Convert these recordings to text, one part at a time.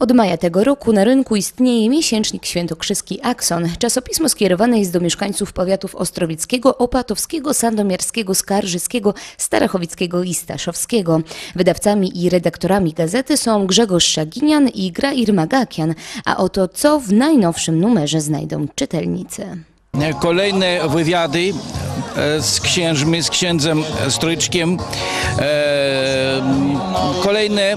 Od maja tego roku na rynku istnieje miesięcznik świętokrzyski Akson. Czasopismo skierowane jest do mieszkańców powiatów ostrowieckiego, opatowskiego, sandomierskiego, skarżyskiego, starachowickiego i staszowskiego. Wydawcami i redaktorami gazety są Grzegorz Szaginian i Grair Magakian. A oto co w najnowszym numerze znajdą czytelnicy. Kolejne wywiady e, z księżmi, z księdzem Stryczkiem. Kolejne e,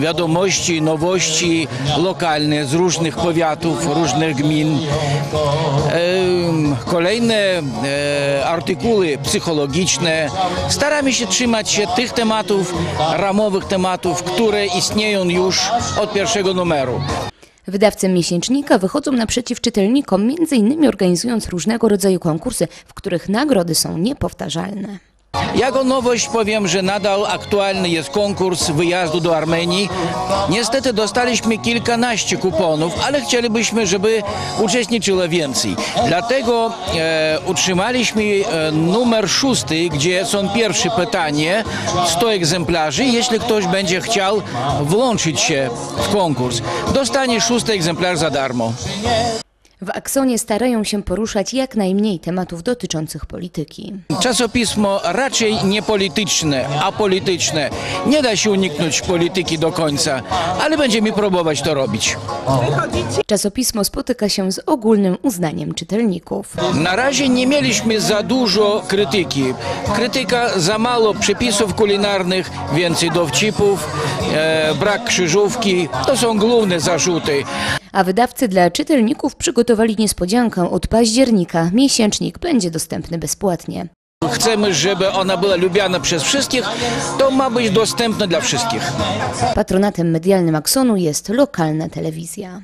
wiadomości, nowości lokalne z różnych powiatów, różnych gmin. E, Kolejne e, artykuły psychologiczne. Staramy się trzymać się tych tematów, ramowych tematów, które istnieją już od pierwszego numeru. Wydawcy miesięcznika wychodzą naprzeciw czytelnikom, m.in. organizując różnego rodzaju konkursy, w których nagrody są niepowtarzalne. Jako nowość powiem, że nadal aktualny jest konkurs wyjazdu do Armenii. Niestety dostaliśmy kilkanaście kuponów, ale chcielibyśmy, żeby uczestniczyło więcej. Dlatego e, utrzymaliśmy e, numer szósty, gdzie są pierwsze pytanie, 100 egzemplarzy. Jeśli ktoś będzie chciał włączyć się w konkurs, dostanie szósty egzemplarz za darmo. W Aksonie starają się poruszać jak najmniej tematów dotyczących polityki. Czasopismo raczej nie polityczne, a polityczne. Nie da się uniknąć polityki do końca, ale będziemy próbować to robić. Czasopismo spotyka się z ogólnym uznaniem czytelników. Na razie nie mieliśmy za dużo krytyki. Krytyka za mało przepisów kulinarnych, więcej dowcipów, e, brak krzyżówki. To są główne zarzuty. A wydawcy dla czytelników przygotowali niespodziankę od października. Miesięcznik będzie dostępny bezpłatnie. Chcemy, żeby ona była lubiana przez wszystkich. To ma być dostępne dla wszystkich. Patronatem medialnym Aksonu jest lokalna telewizja.